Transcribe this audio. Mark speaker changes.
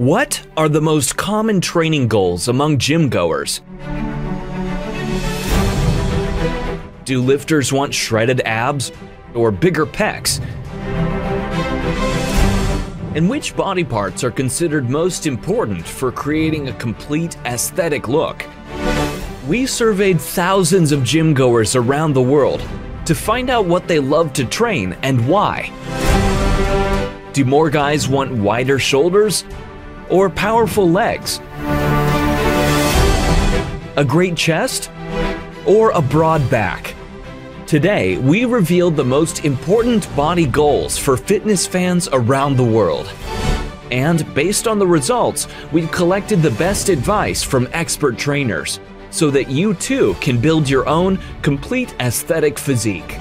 Speaker 1: What are the most common training goals among gym goers? Do lifters want shredded abs or bigger pecs? And which body parts are considered most important for creating a complete aesthetic look? We surveyed thousands of gym goers around the world to find out what they love to train and why. Do more guys want wider shoulders or powerful legs? A great chest or a broad back? Today, we revealed the most important body goals for fitness fans around the world. And based on the results, we've collected the best advice from expert trainers so that you too can build your own complete aesthetic physique.